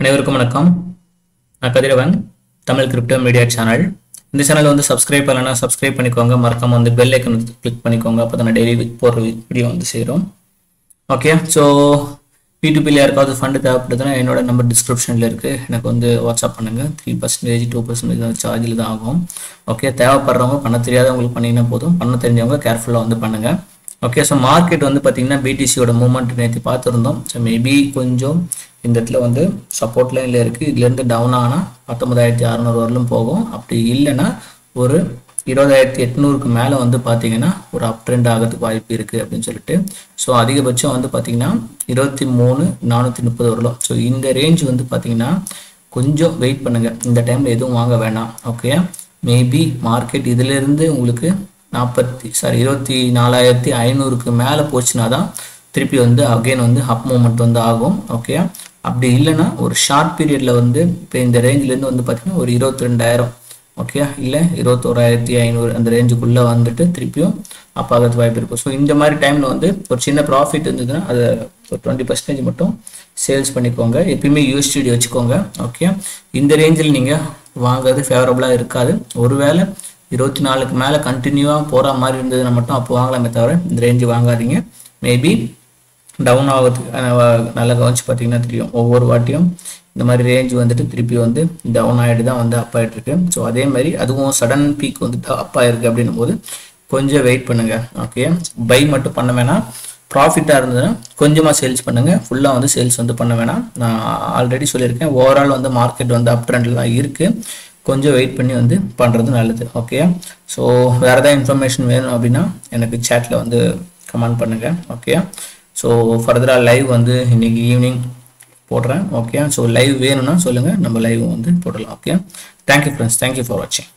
அனைவருக்கும் வணக்கம். நான் Kathiravan Tamil crypto media channel. இந்த சேனல் வந்து சப்ஸ்கிரைப் பண்ணலன்னா சப்ஸ்கிரைப் பண்ணிக்கோங்க. மறக்காம வந்து பெல் ஐக்கன் கிளிக் பண்ணிக்கோங்க. அப்போ தான் டெய்லி போடுற வீடியோ வந்து சேரும். ஓகே ஸோ பிடிபியில் யாருக்காவது ஃபண்டு தேவைப்படுதுன்னா என்னோட நம்பர் டிஸ்கிரிப்ஷனில் இருக்குது எனக்கு வந்து வாட்ஸ்அப் பண்ணுங்கள் த்ரீ பர்சன்டேஜ் டூ பர்சன்டேஜ் சார்ஜில் தான் ஆகும். ஓகே தேவைப்படுறவங்க பண்ண தெரியாதவங்களுக்கு பண்ணிங்கன்னா போதும். பண்ண தெரிஞ்சவங்க கேர்ஃபுல்லாக வந்து பண்ணுங்கள் ஓகே ஸோ மார்க்கெட் வந்து பார்த்தீங்கன்னா பிடிசியோட மூவ்மெண்ட் நேற்று பார்த்துருந்தோம். ஸோ மேபி கொஞ்சம் இந்த இடத்துல வந்து சப்போர்ட் லைனில் இருக்குது இதுலேருந்து டவுன் ஆனால் பத்தொன்பதாயிரத்தி அறநூறு வரலும் போகும். அப்படி இல்லைன்னா ஒரு இருபதாயிரத்தி எட்நூறுக்கு மேலே வந்து பார்த்தீங்கன்னா ஒரு அப் ட்ரெண்ட் ஆகிறதுக்கு வாய்ப்பு இருக்குது அப்படின்னு சொல்லிட்டு. ஸோ அதிகபட்சம் வந்து பார்த்தீங்கன்னா இருபத்தி மூணு நானூற்றி முப்பது வரலாம். ஸோ இந்த ரேஞ்ச் வந்து பார்த்தீங்கன்னா கொஞ்சம் வெயிட் பண்ணுங்கள் இந்த டைமில் எதுவும் வாங்க வேணாம். ஓகே மேபி மார்க்கெட் இதிலிருந்து உங்களுக்கு நாற்பத்தி சாரி இருபத்தி நாலாயிரத்தி ஐநூறுக்கு மேலே போச்சுன்னா தான் திருப்பி வந்து அகைன் வந்து அப் மூமெண்ட் வந்து ஆகும் ஓகே அப்படி இல்லைன்னா ஒரு ஷார்ட் பீரியடில் வந்து இப்போ இந்த ரேஞ்சிலேருந்து வந்து பார்த்தீங்கன்னா ஒரு இருபத்தி ரெண்டாயிரம் ஓகே இல்லை இருபத்தோராயிரத்தி ஐநூறு அந்த ரேஞ்சுக்குள்ளே வந்துட்டு திருப்பியும் அப் ஆகிறது வாய்ப்பு இருக்கும். ஸோ இந்த மாதிரி டைமில் வந்து ஒரு சின்ன ப்ராஃபிட் இருந்ததுன்னா அதை ஒரு டுவெண்ட்டி பர்சன்டேஜ் மட்டும் சேல்ஸ் பண்ணிக்கோங்க. எப்பயுமே யூஎஸ்டிடி வச்சுக்கோங்க ஓகே இந்த ரேஞ்சில் நீங்கள் வாங்குறது ஃபேவரபுளாக இருக்காது. ஒருவேளை இருபத்தி நாலுக்கு மேலே கண்டினியூவாக போகிற மாதிரி இருந்ததுன்னா மட்டும் அப்போ வாங்கலாமே தவிர இந்த ரேஞ்சு வாங்காதீங்க. மேபி டவுன் ஆகிறதுக்கு நல்லா கவனிச்சு பார்த்தீங்கன்னா தெரியும். ஒவ்வொரு வாட்டியும் இந்த மாதிரி ரேஞ்ச் வந்துட்டு திருப்பி வந்து டவுன் ஆகிட்டு தான் வந்து அப் ஆகிட்டு இருக்கு ஸோ அதே மாதிரி அதுவும் சடன் பீக் வந்துட்டு அப் ஆகிருக்கு அப்படின்னும் போது கொஞ்சம் வெயிட் பண்ணுங்க. ஓகே பை மட்டும் பண்ண வேணாம். ப்ராஃபிட்டாக இருந்ததுன்னா கொஞ்சமாக சேல்ஸ் பண்ணுங்கள் ஃபுல்லாக வந்து சேல்ஸ் வந்து பண்ண வேணாம். நான் ஆல்ரெடி சொல்லியிருக்கேன். ஓவரால் வந்து மார்க்கெட் வந்து அப் ட்ரெண்டில் தான் இருக்குது கொஞ்சம் வெயிட் பண்ணி வந்து பண்ணுறது நல்லது ஓகே ஸோ வேறு ஏதாவது இன்ஃபர்மேஷன் வேணும் அப்படின்னா எனக்கு சேட்டில் வந்து கமெண்ட் பண்ணுங்கள் ஓகே ஸோ ஃபர்தராக லைவ் வந்து இன்றைக்கி ஈவினிங் போடுறேன் ஓகே ஸோ லைவ் வேணும்னா சொல்லுங்கள் நம்ம லைவ் வந்து போடலாம் okay thank you friends thank you for வாட்சிங்